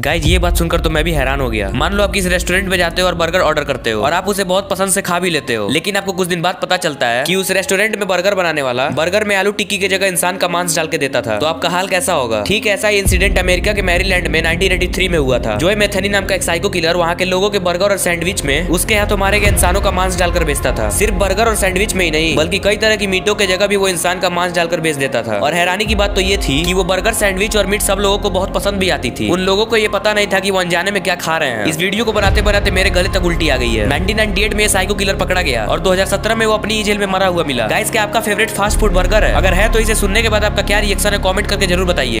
Guys ये बात सुनकर तो मैं भी हैरान हो गया। मान लो आप किसी रेस्टोरेंट में जाते हो और बर्गर ऑर्डर करते हो और आप उसे बहुत पसंद से खा भी लेते हो, लेकिन आपको कुछ दिन बाद पता चलता है कि उस रेस्टोरेंट में बर्गर बनाने वाला बर्गर में आलू टिक्की की जगह इंसान का मांस डाल के देता था। तो आपका हाल कैसा होगा? ठीक ऐसा ही इंसिडेंट अमेरिका के मैरीलैंड में नाइनटीन में हुआ था, जो मेथनी नाम का एक साइको किलर वहाँ के लोगों के बर्गर और सैंडविच में उसके हाथों मारे गए इंसानों का मांस डालकर बेचता था। सिर्फ़ बर्गर और सैंडविच में ही नहीं, बल्कि कई तरह की मीटों के जगह भी वो इंसान का मांस डालकर बेच देता था। और हैरानी की बात तो ये थी कि वो बर्गर सैंडविच और मीट सब लोगों को बहुत पसंद भी आती थी। उन लोगों को ये पता नहीं था कि वो अनजाने में क्या खा रहे हैं। इस वीडियो को बनाते बनाते मेरे गले तक उल्टी आ गई है। 1998 में साइको किलर पकड़ा गया और दो हज़ार सत्रह में वो अपनी जेल में मरा हुआ मिला। गाइस, क्या आपका फेवरेट फास्ट फ़ूड बर्गर है? अगर है तो इसे सुनने के बाद आपका क्या रिएक्शन है? कॉमेंट करके ज़रूर बताइए।